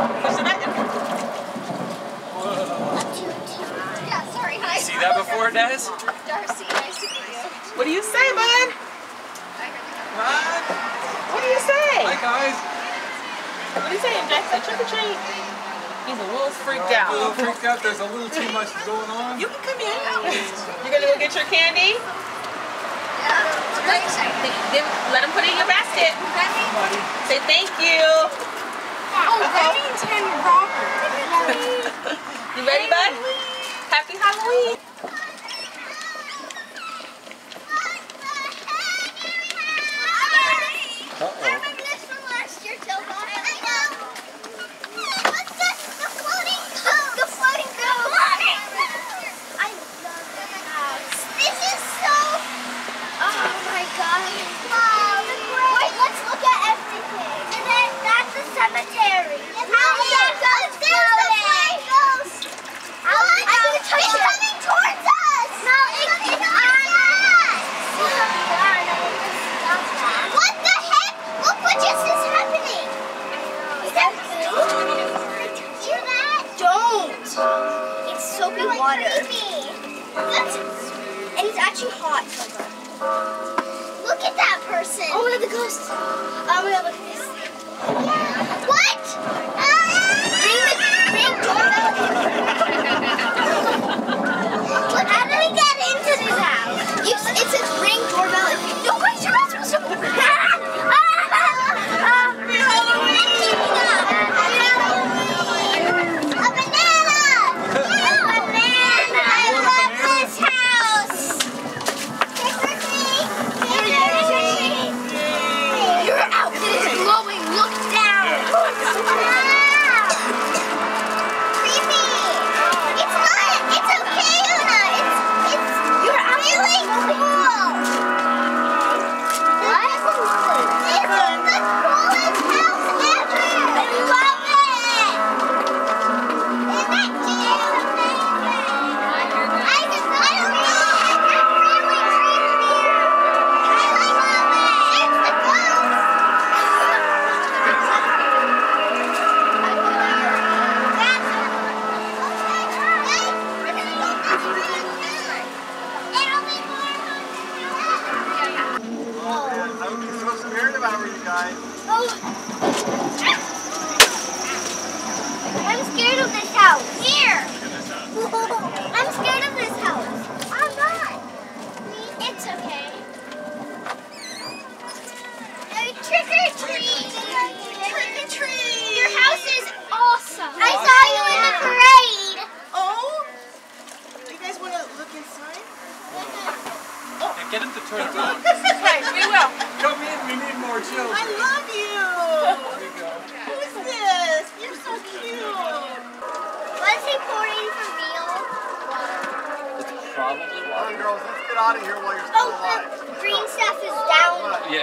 Yeah, sorry, hi. See that before, Des? Darcy, nice to meet you. What do you say, bud? Bud? What do you say? Hi, guys. What do you say, Jackson? Trick or treat? He's a little freaked out. A little freaked out. There's a little too much going on. You can come in. You're going to go get your candy? Yeah, let, let him put it in your basket. Say thank you. Oh, Remington Robert. you ready, bud? Happy Halloween. hot. Look at that person. Oh my god, the ghost. Oh my god, ah! look at this. What? The doorbell. how do we get into this house? It's, a ring doorbell if you don't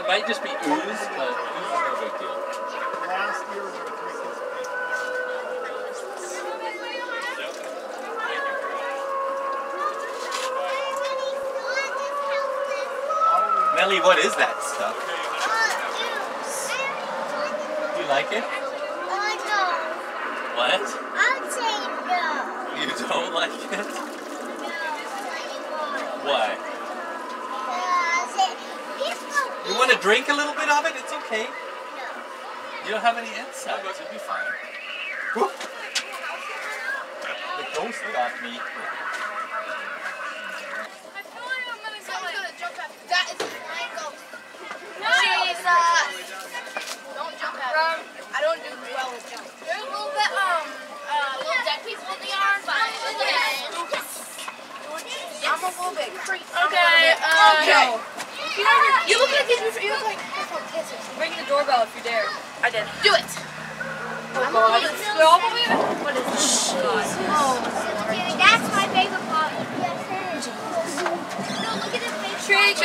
it might just be ooze, but ooze is no big deal. Last year. Melly, what is that stuff? You like it? I don't. What? I'm. You don't like it? To drink a little bit of it? It's okay. You don't have any insides. You'll be fine. Whoop. The ghost got me. Don't jump at. I don't do well with jump. There's a little bit, um, uh, little dead people in the arm, but I'm a little bit creepy. Okay, uh, Okay. You look like you you look like Ring the doorbell if you dare. I did. do it. Oh god. Wait, all the way? What is this? God. That's my favorite part. No, look at his face. Trick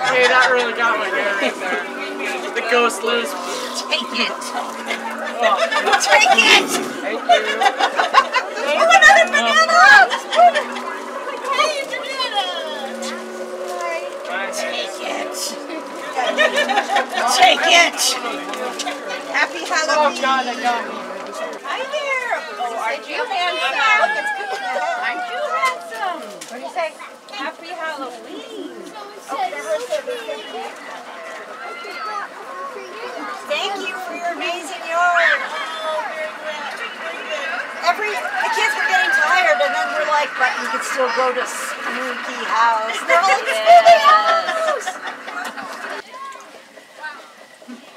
okay, that really got my hair right there. The ghost loose. Take it. Oh, Take it. thank you. Oh, another oh. banana. Hey, banana. Take it. Take it. Happy Oh Halloween. god, that got me. Hi there. Oh, aren't you handsome? Look, it's good. Aren't you handsome? What do you say? Happy Halloween. Thank you for your amazing yard. Every the kids were getting tired, and then we're like, but you could still go to spooky house. They're all like, spooky house.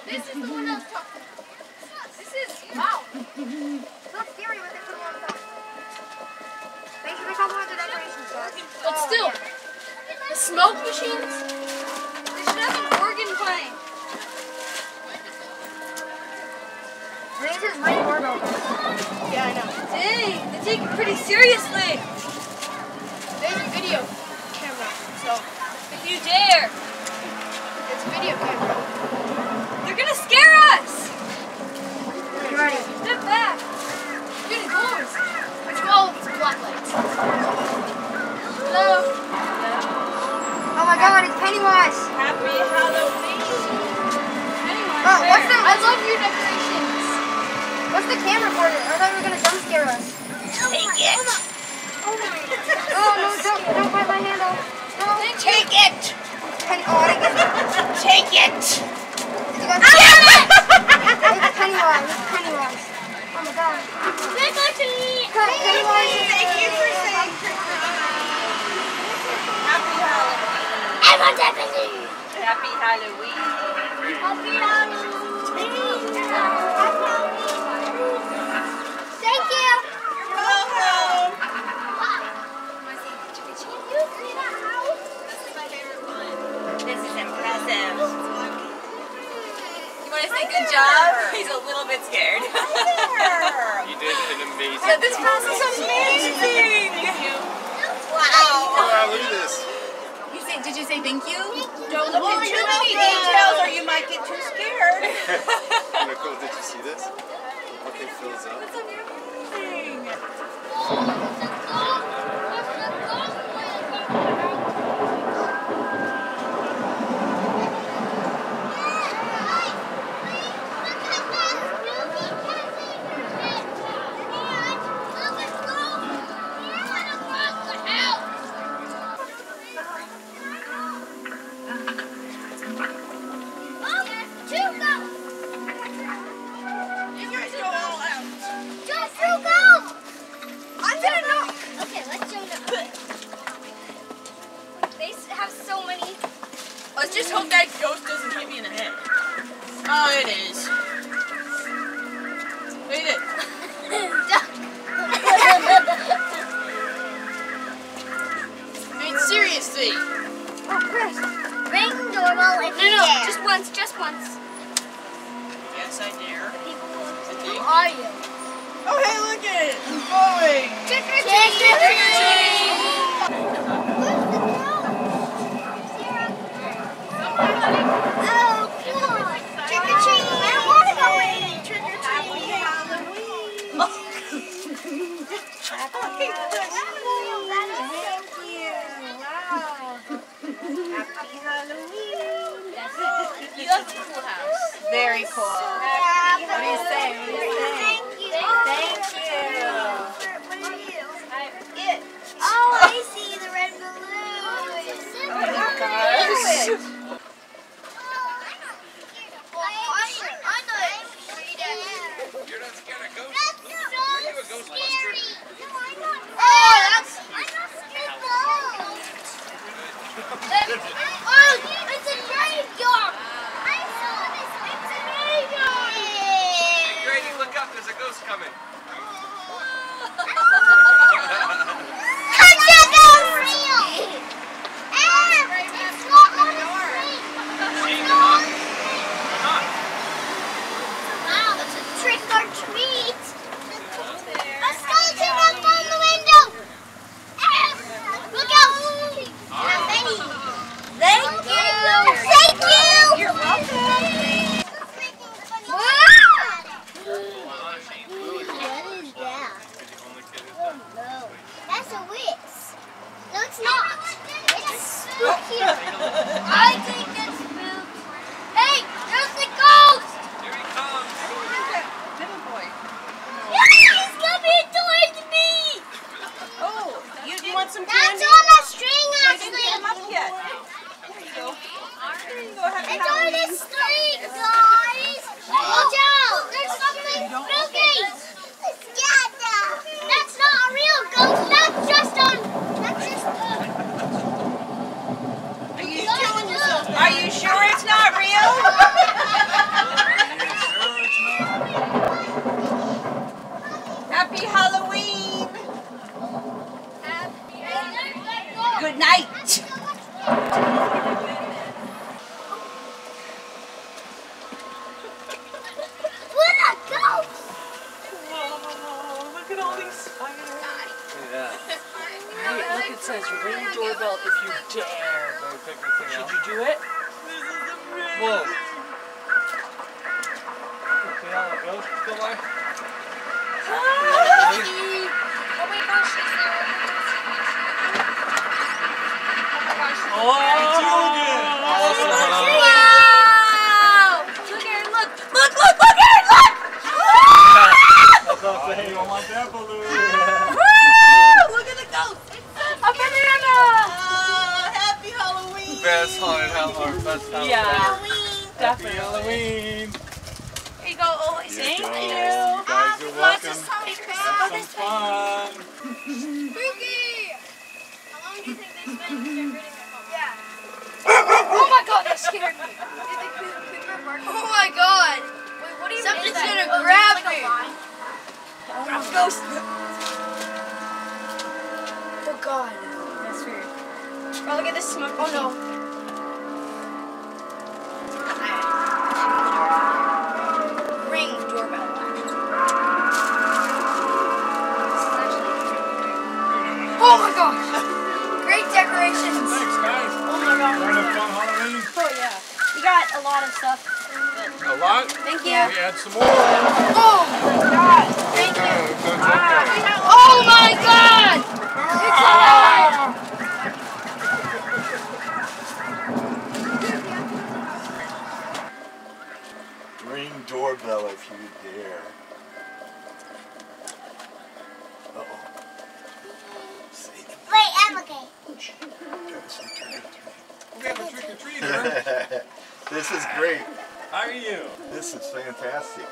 This is the one I was talking about. This is, wow. It's not scary when they put it on top. Make sure they come with the decorations, guys. But still, the smoke machines, they should have an organ playing. This is my doorbell. Yeah, I know. Dang, they take it pretty seriously. There's a video camera. So, If you dare, it's a video camera. they're gonna scare us. You ready? Step back. Get indoors. Let's go. It's black lights. Hello. Oh my god, it's Pennywise. Happy Halloween. Pennywise. Oh, what's the? I love your decorations. What's the camera for? I thought you were gonna jump scare us. Good job? He's a little bit scared. There. You did an amazing Yeah, this class is amazing. Wow. Wow, look at this. You say, did you say thank you? Don't look at too many details or uh, you might get too scared. Nicole, did you see this? Look how it fills up. Thank you have a cool house. Very cool. What do you say? What do you say? Thank you. Thank you. What are you? It. Oh, I see the red balloon. Oh my gosh. You're not scared of ghosts? That's Are you a so ghostbuster? scary. No, I'm not. Oh, that's. I'm not scared of ghosts. Oh, it's a graveyard. I saw this. It's a graveyard. Grady, look up. There's a ghost coming. Catch that ghost real. Ah, it's not on the screen. It's not on the screen. Come on. Wow, it's a trick or treat. A skeleton up on the window. Ah, Look out. Thank you. Thank you. Thank you. You're welcome. What is that? Oh no. That's a witch. No, it's not. It's spooky. I think it's spooky. Hey, there's the ghost. Here he comes. Little boy. Yeah, he's coming towards me. Oh, you, you want some That's candy? on a string, You didn't get him up actually. yet. There you go. There you go. Happy It's on a Halloween. string, guys. Watch out. There's something spooky. That's not a real ghost. That's just on. That's just. Are you, are you sure it's not real? Happy Halloween. Good night. What a ghost! Whoa, look at all these spiders. Yeah. Hey, look, it says ring doorbell if you dare. Let me pick this thing Should you do it? Whoa. See how the go by? Oh my gosh, is there? Oh my gosh. Awesome. Wow! Look here, look! Look, look, look here, look! That's all I'm saying. You don't want that balloon. Best haunted house or best house. Yeah, Happy definitely. Halloween. Here you go, always. Thank Thank you. you. You guys are Lots welcome. of Sonic Have some fun. Spooky! How long do you think they spent decorating their? Yeah. oh my god, that scared me. Oh my god. Wait, what do you Something's is that? gonna Oh, grab like a me. line? Ghost. Oh god. That's weird. Oh, look at this smoke. Oh no. Oh my gosh. Great decorations. Thanks, guys. Oh my god. Having a fun Halloween. Oh yeah. You got a lot of stuff. A lot. Thank you. We add some more. Oh my god. Thank you. Okay. Ah. Oh my god. It's alive. This is great. How are you? This is fantastic.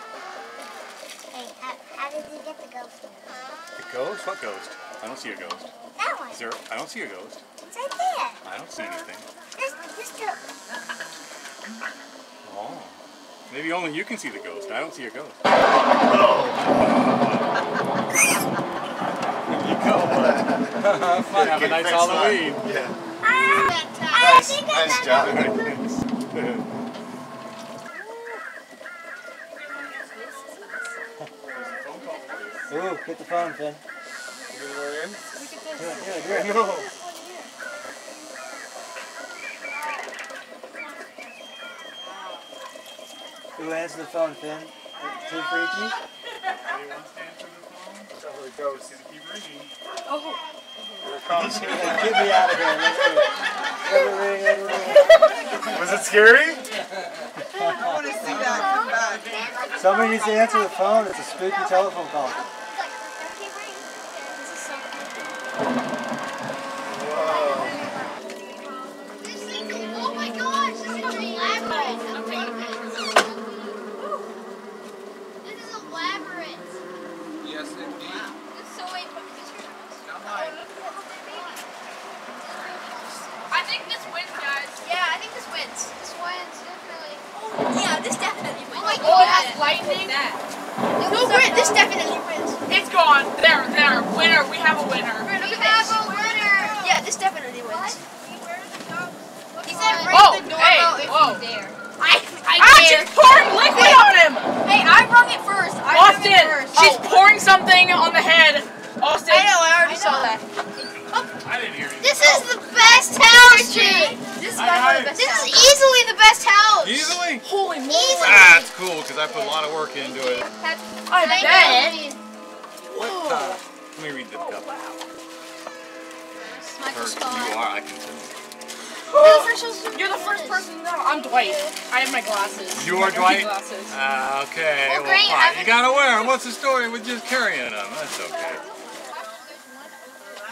Hey, how, how did you get the ghost? A ghost? What ghost? I don't see a ghost. That one. Is there? I don't see a ghost. It's right there. I don't see anything. Just, just a, Oh. Maybe only you can see the ghost. I don't see a ghost. Fun. Have a nice Halloween. Yeah. Ah! Ah, I Nice, nice job. Ooh, get the phone, Finn. Do it, do it, do it. Who has the phone, Finn? Too freaky? There we go. See the keep ringing. Oh. Here it comes. Get me out of here. Let's go. Let it ring, ring. Was it scary? I want to see that come back. Somebody needs to answer the phone. It's a spooky telephone call. This thing, oh my gosh, this is elaborate. I love this. This is elaborate. Yes, indeed. So wait, but this I think this wins, guys. Yeah, I think this wins. This wins, definitely. Yeah, this definitely wins. Oh my Oh, it has lightning. No, win. This definitely wins. It's gone. There, there. Winner. We have a winner. We have a winner. Yeah, this definitely wins. He said ring Oh, the hey, doorbell if whoa. you dare. I, I Ah, dare. she's pouring liquid on him. Hey, I rung it first. I rung Austin, it first. she's Oh. pouring something on the head. Austin. I know, I already saw that. I didn't hear you. This is the best house, Jake. This is by far the best This house. is easily the best house. Easily? Holy moly. Easily. Ah, it's cool because I put a lot of work into it. I bet. What the? Let me read the cup. Michael Or Scott. you are, I can tell. You're the first person. No, I'm Dwight. I have my glasses. You are Dwight? Glasses. Ah, okay. Well, Well, great, fine. You gotta wear them. What's the story with just carrying them? That's okay.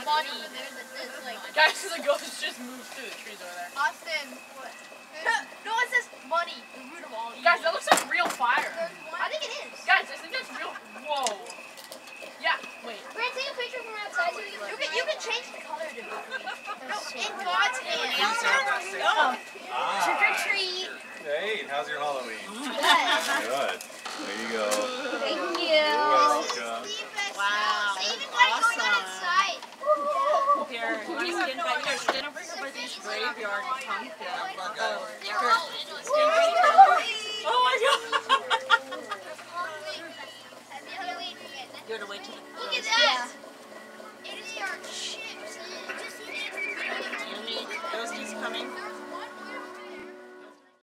Money. Guys, the ghost just moved through the trees over there. Austin. what? no, it says money. The root of all evil. Guys, that looks like real fire. I think it is. Guys, I think that's real. Whoa. Yeah. Wait. Grant, take a picture from outside so we You can, you can change the color to In God's hand.